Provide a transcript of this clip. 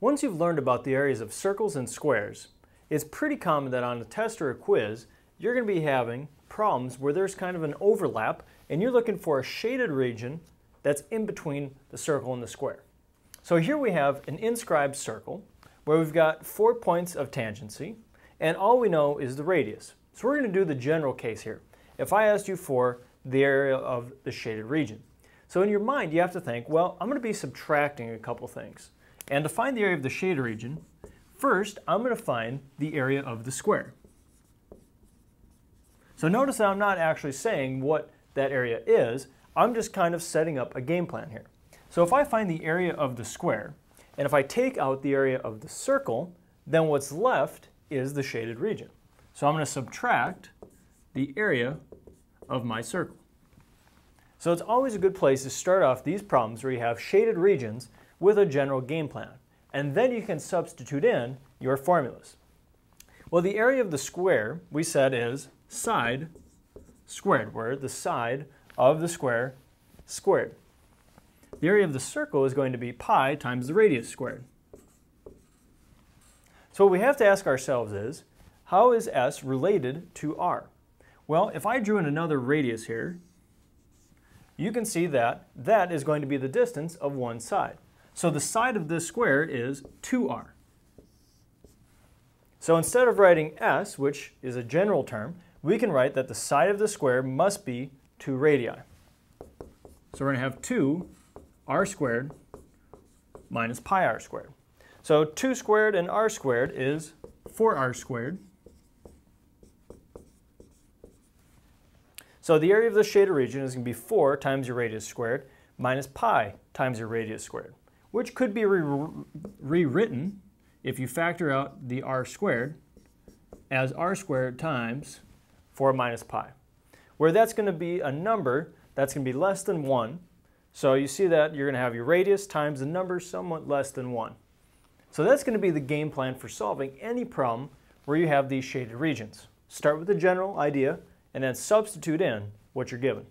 Once you've learned about the areas of circles and squares, it's pretty common that on a test or a quiz, you're going to be having problems where there's kind of an overlap and you're looking for a shaded region that's in between the circle and the square. So here we have an inscribed circle where we've got four points of tangency and all we know is the radius. So we're going to do the general case here. If I asked you for the area of the shaded region. So in your mind you have to think, well, I'm going to be subtracting a couple things. And to find the area of the shaded region, first I'm going to find the area of the square. So notice that I'm not actually saying what that area is, I'm just kind of setting up a game plan here. So if I find the area of the square, and if I take out the area of the circle, then what's left is the shaded region. So I'm going to subtract the area of my circle. So it's always a good place to start off these problems where you have shaded regions with a general game plan. And then you can substitute in your formulas. Well, the area of the square, we said, is side squared, where the side of the square squared. The area of the circle is going to be pi times the radius squared. So what we have to ask ourselves is, how is S related to R? Well, if I drew in another radius here, you can see that that is going to be the distance of one side. So the side of this square is 2r. So instead of writing s, which is a general term, we can write that the side of the square must be 2 radii. So we're going to have 2 r squared minus pi r squared. So 2 squared and r squared is 4r squared. So the area of the shaded region is going to be 4 times your radius squared minus pi times your radius squared which could be rewritten if you factor out the r squared as r squared times 4 minus pi, where that's going to be a number that's going to be less than 1. So you see that you're going to have your radius times the number somewhat less than 1. So that's going to be the game plan for solving any problem where you have these shaded regions. Start with the general idea and then substitute in what you're given.